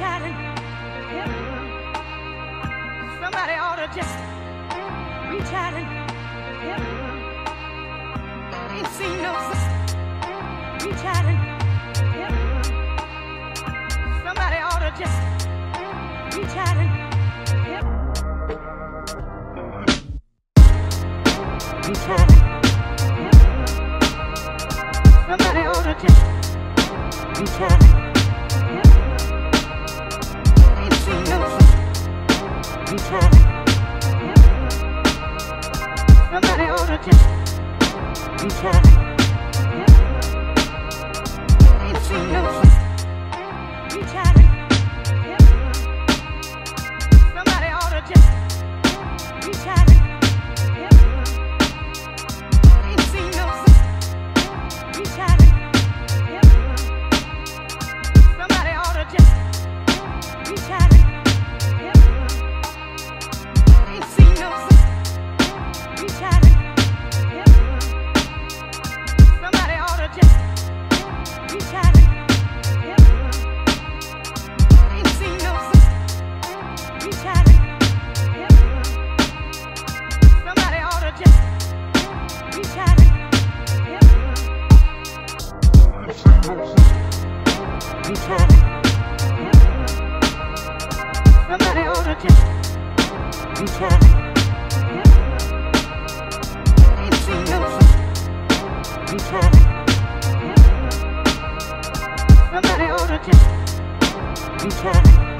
shining. Yep. Somebody ought to just reach out and help. Ain't seen no sister. Reach out and help. Somebody ought to just reach out and help. Reach out. and help. Somebody ought to just reach out. and help. in time. Somebody ought to just in time. Somebody ought to just be tired. Ain't seen no. Somebody ought just be tired.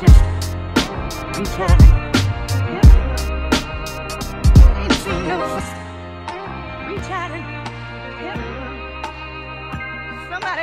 just, I'm trying. Ain't seen reach out and, somebody